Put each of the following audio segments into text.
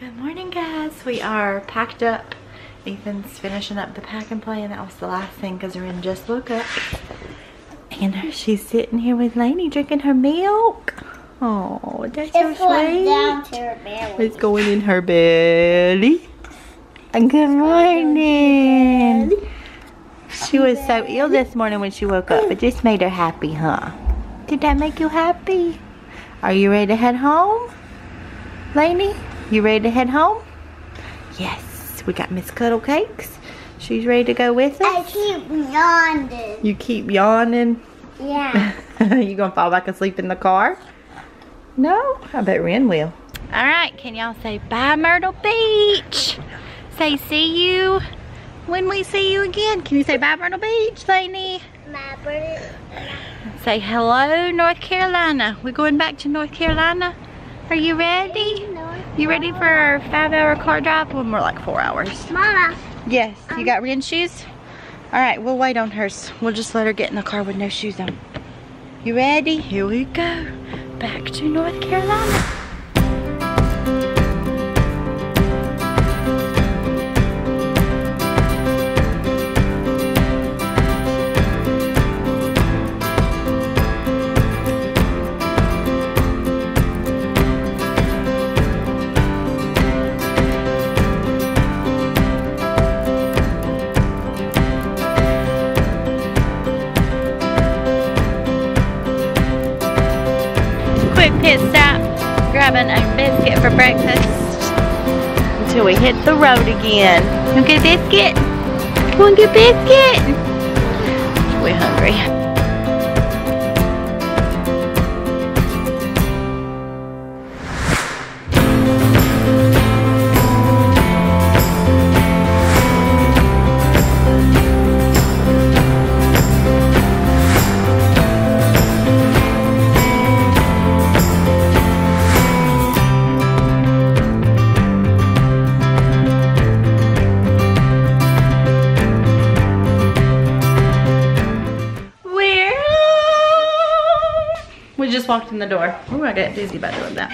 Good morning guys. We are packed up. Ethan's finishing up the pack and play and that was the last thing because Ren just woke up. And she's sitting here with Lainey drinking her milk. Oh, that's so It's going sweet. down to her belly. It's going in her belly. And good morning. She was so ill this morning when she woke up. It just made her happy, huh? Did that make you happy? Are you ready to head home? Lainey, you ready to head home? Yes, we got Miss Cuddle Cakes. She's ready to go with us. I keep yawning. You keep yawning. Yeah. you gonna fall back asleep in the car? No? I bet Ren will. All right, can y'all say bye Myrtle Beach? Say see you when we see you again. Can you say bye Myrtle Beach, Lainey? My bird. Say hello North Carolina. We're going back to North Carolina. Are you ready? You ready for our five hour car drive? Well, more like four hours. Mama. Yes, you um, got Ren shoes? All right, we'll wait on hers. We'll just let her get in the car with no shoes on. You ready? Here we go. Back to North Carolina. Hit the road again. Get biscuit? Want to get biscuit? We're hungry. Walked in the door. Ooh, I got dizzy by doing that.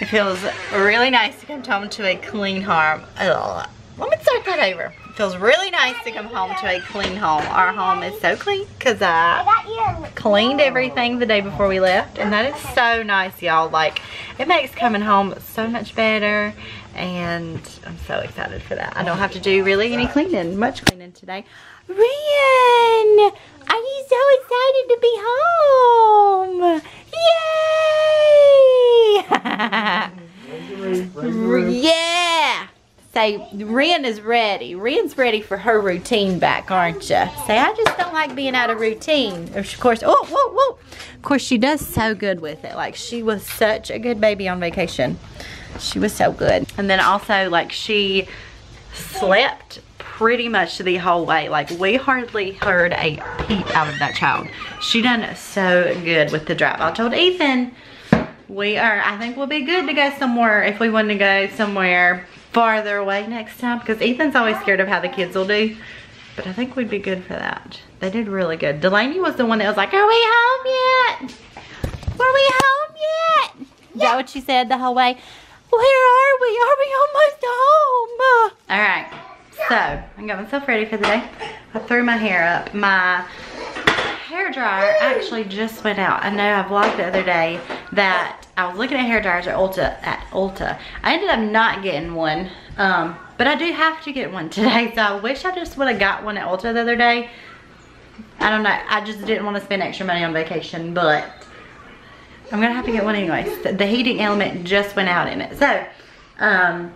It feels really nice to come home to a clean home. Let me start that over. It feels really nice to come home to a clean home. Our home is so clean because I uh, you. cleaned everything the day before we left and that is so nice y'all like it makes coming home so much better and I'm so excited for that I don't have to do really any cleaning much cleaning today Ren are you so excited to be home yay yeah Say, Ren is ready. Ren's ready for her routine back, aren't you? Say, I just don't like being out of routine. Of course, oh, whoa, whoa. Of course, she does so good with it. Like, she was such a good baby on vacation. She was so good. And then also, like, she slept pretty much the whole way. Like, we hardly heard a peep out of that child. She done so good with the drive. I told Ethan, we are, I think we'll be good to go somewhere if we want to go somewhere farther away next time because Ethan's always scared of how the kids will do. But I think we'd be good for that. They did really good. Delaney was the one that was like, are we home yet? Are we home yet? Is that what she said the whole way? Where are we? Are we almost home? All right, so I got myself ready for the day. I threw my hair up. My hair dryer actually just went out. I know I vlogged the other day that I was looking at hair dryers at Ulta. At Ulta, I ended up not getting one, um, but I do have to get one today. So I wish I just would have got one at Ulta the other day. I don't know. I just didn't want to spend extra money on vacation, but I'm gonna have to get one anyways. The heating element just went out in it, so um,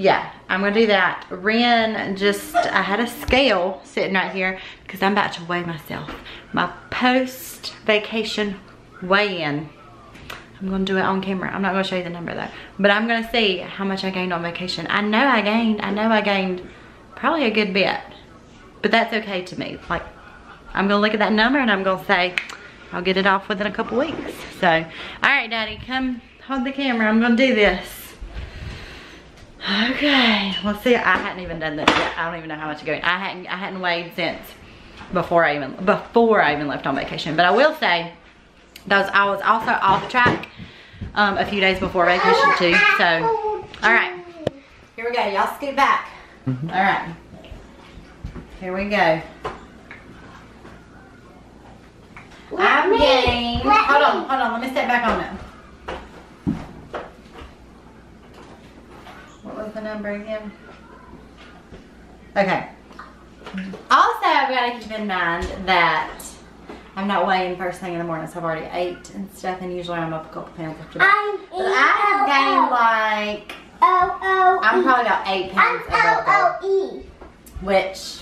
yeah, I'm gonna do that. Ren just, I had a scale sitting right here because I'm about to weigh myself. My post vacation weigh in. I'm gonna do it on camera. I'm not gonna show you the number though. But I'm gonna see how much I gained on vacation. I know I gained, I know I gained probably a good bit. But that's okay to me. Like, I'm gonna look at that number and I'm gonna say, I'll get it off within a couple weeks. So, all right, Daddy, come hold the camera. I'm gonna do this. Okay, let's see. I hadn't even done this yet. I don't even know how much I gained. I hadn't, I hadn't weighed since before I even, before I even left on vacation. But I will say, that was, I was also off track um, a few days before vacation too. So, all right, here we go. Y'all scoot back. All right. Here we go. I'm me- getting. Hold me- on, hold on. Let me step back on it. Was the number again? Okay. Also, I've got to keep in mind that I'm not weighing first thing in the morning, so I've already ate and stuff, and usually I'm up a couple pounds after that. I'm But I have gained like, O O. I'm probably about eight pounds. I'm pounds above that, O O E. which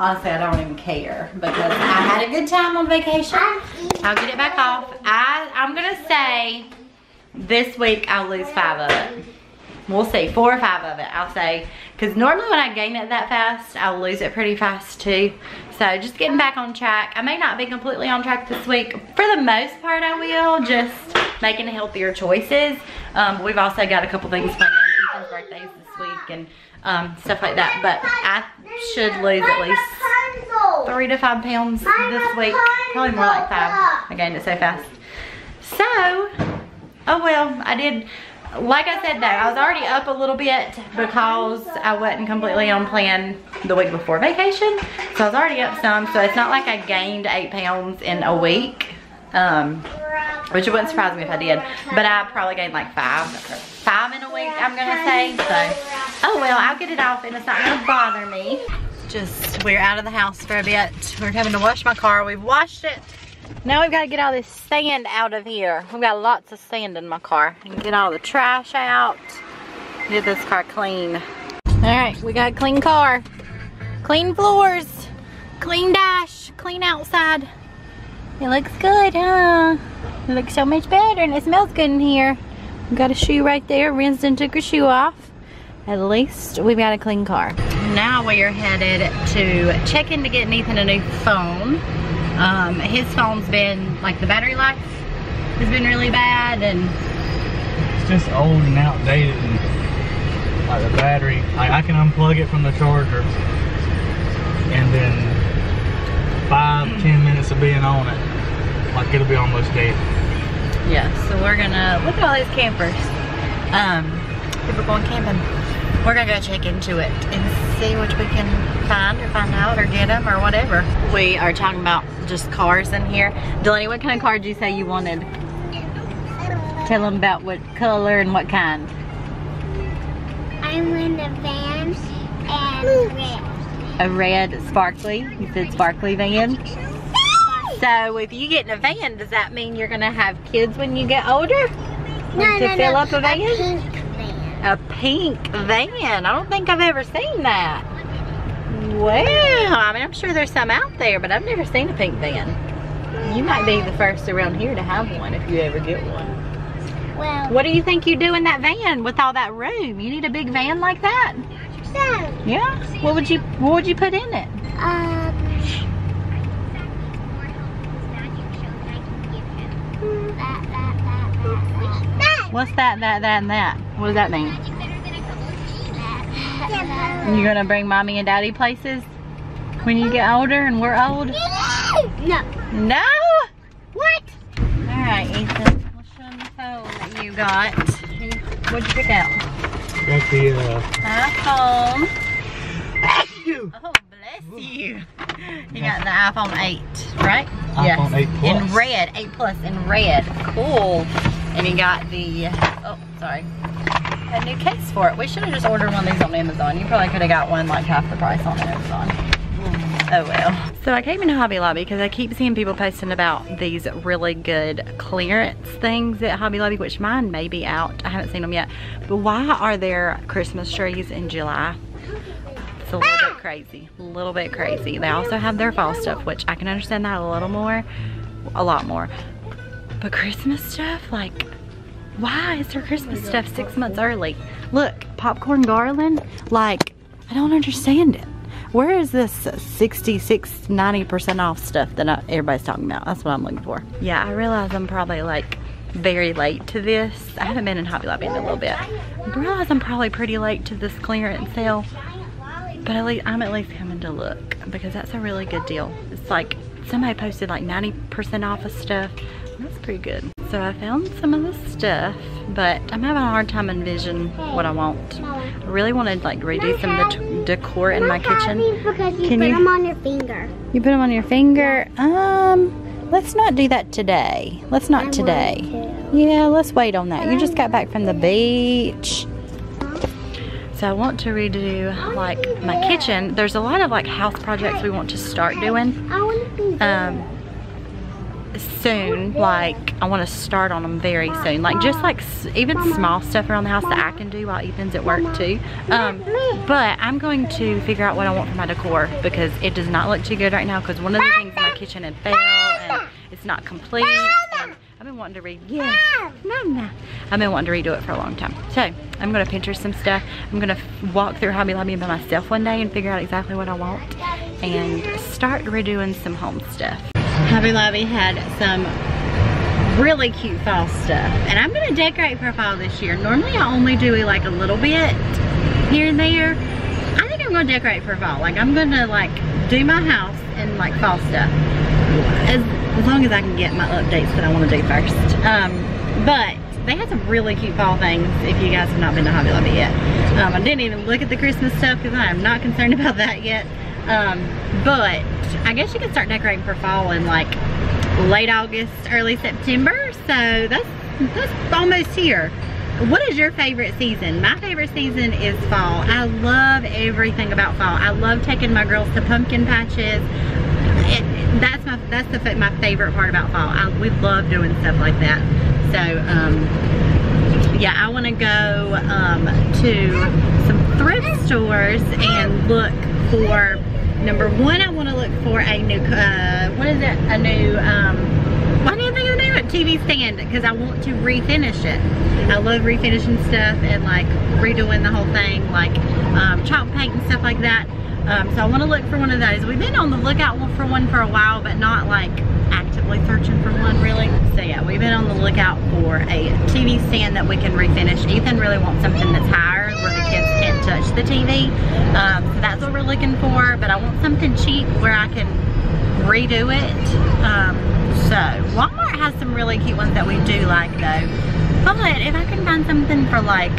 honestly I don't even care because I had a good time on vacation. I'll get it back off. I, I'm gonna say this week I'll lose five of it. We'll see, four or five of it, I'll say. Because normally when I gain it that fast, I'll lose it pretty fast too. So just getting back on track. I may not be completely on track this week. For the most part, I will. Just making healthier choices. Um, we've also got a couple things planned. Ethan's birthday's this week and um, stuff like that. But I should lose at least three to five pounds this week. Probably more like five. I gained it so fast. So, oh well, I did, like I said though, I was already up a little bit because I wasn't completely on plan the week before vacation. So I was already up some, so it's not like I gained eight pounds in a week. Um, which it wouldn't surprise me if I did. But I probably gained like five, five in a week, I'm gonna say. So, oh well, I'll get it off and it's not gonna bother me. Just, we're out of the house for a bit. We're having to wash my car. We've washed it. Now we've got to get all this sand out of here. We've got lots of sand in my car. And get all the trash out. Get this car clean. All right, we got a clean car. Clean floors. Clean dash. Clean outside. It looks good, huh? It looks so much better and it smells good in here. We got a shoe right there. Rinston took her shoe off. At least we've got a clean car. Now we are headed to check in to get Ethan a new phone. Um, his phone's been, like the battery life has been really bad and It's just old and outdated and like the battery, like I can unplug it from the charger and then five, ten minutes of being on it, like it'll be almost dead. Yeah, so we're gonna look at all these campers. Um, people going camping. We're gonna go check into it and see which we can find or find out or get them or whatever. We are talking about just cars in here. Delaney, what kind of car did you say you wanted? Tell them about what color and what kind. I'm in the van and red. A red sparkly. You said sparkly van. So if you get in a van, does that mean you're gonna have kids when you get older? No, to no, fill no. up a van? pink van. A pink van. I don't think I've ever seen that. Wow. I mean, I'm sure there's some out there, but I've never seen a pink van. You might be the first around here to have one if you ever get one. Well, What do you think you do in that van with all that room? You need a big van like that? so, Yeah? What would you What would you put in it? um. What's that, that, that, and that? What does that mean? You're gonna bring mommy and daddy places when you get older and we're old? No. No? What? Alright, Ethan. We'll show them the phone that you got. What'd you pick out? Got the uh, iPhone. Oh, bless you. You got the iPhone 8, right? iPhone 8 Plus. In red, 8 Plus in red. Cool. And you got the, oh, sorry. A new case for it. We should have just ordered one of these on Amazon. You probably could have got one like half the price on Amazon. Oh well. So I came into Hobby Lobby because I keep seeing people posting about these really good clearance things at Hobby Lobby, which mine may be out. I haven't seen them yet. But why are there Christmas trees in July? It's a little bit crazy. A little bit crazy. They also have their fall stuff, which I can understand that a little more. A lot more. But Christmas stuff, like, why is there Christmas stuff six months early? Look, popcorn garland, like, I don't understand it. Where is this 66, 90% off stuff that I, everybody's talking about? That's what I'm looking for. Yeah, I realize I'm probably like very late to this. I haven't been in Hobby Lobby in a little bit. I realize I'm probably pretty late to this clearance sale. But at least I'm at least coming to look because that's a really good deal. It's like somebody posted like 90% off of stuff. That's pretty good. So I found some of the stuff but I'm having a hard time envisioning what I want. I really want to like redo some of the decor in my kitchen. Because you Can put you- them on your finger. You put them on your finger. Um, let's not do that today. Let's not want today. to. Yeah, let's wait on that. You just got back from the beach. So I want to redo like my kitchen. There's a lot of like house projects we want to start doing I want to be there. um soon. Like I want to start on them very soon. Like just like s- even small stuff around the house that I can do while Ethan's at work too. Um, but I'm going to figure out what I want for my decor because it does not look too good right now. Because one of the things in my kitchen had failed and it's not complete. I've been wanting to read. Yeah. Mama. I've been wanting to redo it for a long time. So I'm gonna Pinterest some stuff. I'm gonna walk through Hobby Lobby by myself one day and figure out exactly what I want and start redoing some home stuff. Hobby Lobby had some really cute fall stuff and I'm gonna decorate for fall this year. Normally I only do like a little bit here and there. I think I'm gonna decorate for fall. Like I'm gonna like do my house and like fall stuff as, as long as I can get my updates that I want to do first. Um, but they had some really cute fall things if you guys have not been to Hobby Lobby yet. Um, I didn't even look at the Christmas stuff because I am not concerned about that yet. Um, but I guess you can start decorating for fall in like late August, early September. So that's, that's almost here. What is your favorite season? My favorite season is fall. I love everything about fall. I love taking my girls to pumpkin patches it, that's my that's the my favorite part about fall. I, we love doing stuff like that. So um, yeah, I want to go um, to some thrift stores and look for number one. I want to look for a new uh, what is it? A new um, why can't think of the name of it? TV stand because I want to refinish it. I love refinishing stuff and like redoing the whole thing, like um, chalk paint and stuff like that. Um, so I want to look for one of those. We've been on the lookout for one for a while, but not like actively searching for one really. So yeah, we've been on the lookout for a TV stand that we can refinish. Ethan really wants something that's higher where the kids can't touch the TV. Um, so that's what we're looking for, but I want something cheap where I can redo it. Um, so Walmart has some really cute ones that we do like though. But if I can find something for like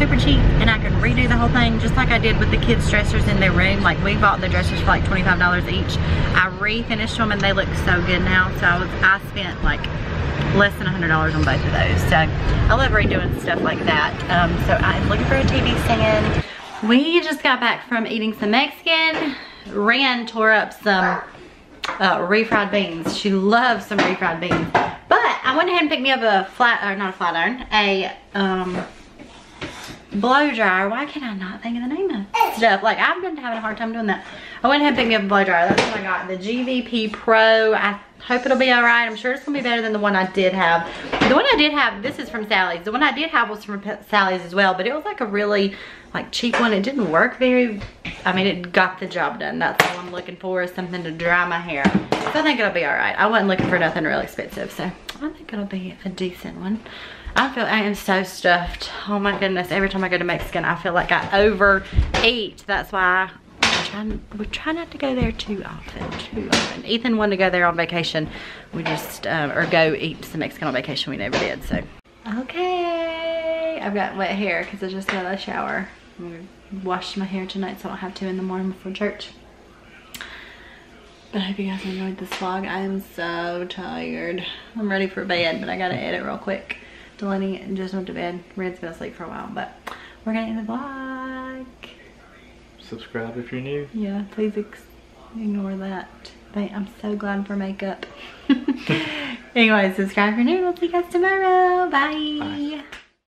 super cheap and I can redo the whole thing just like I did with the kids dressers in their room. Like we bought the dressers for like $25 each. I refinished them and they look so good now. So I was I spent like less than $100 on both of those. So I love redoing stuff like that. Um, so I'm looking for a TV stand. We just got back from eating some Mexican. Ren tore up some uh, refried beans. She loves some refried beans. I went ahead and picked me up a flat, or not a flat iron, a um, blow dryer. Why can I not think of the name of stuff? Like I've been having a hard time doing that. I went ahead and picked me up a blow dryer. That's what I got. The GVP Pro. I hope it'll be all right. I'm sure it's gonna be better than the one I did have. The one I did have, this is from Sally's. The one I did have was from Sally's as well, but it was like a really like cheap one. It didn't work very, I mean, it got the job done. That's all I'm looking for is something to dry my hair. So I think it'll be all right. I wasn't looking for nothing real expensive, so I think it'll be a decent one. I feel I am so stuffed. Oh my goodness. Every time I go to Mexican, I feel like I overeat. That's why I try, we try not to go there too often, too often. Ethan wanted to go there on vacation. We just, um, or go eat some Mexican on vacation. We never did, so. Okay. I've got wet hair because I just got the shower. I'm gonna wash my hair tonight so I don't have to in the morning before church. But I hope you guys enjoyed this vlog. I am so tired. I'm ready for bed, but I gotta edit real quick. Delaney just went to bed. Ren's been asleep for a while, but we're gonna end the vlog. Subscribe if you're new. Yeah, please ignore that. But I'm so glad for makeup. anyway, subscribe if you're new. We'll see you guys tomorrow. Bye. Bye.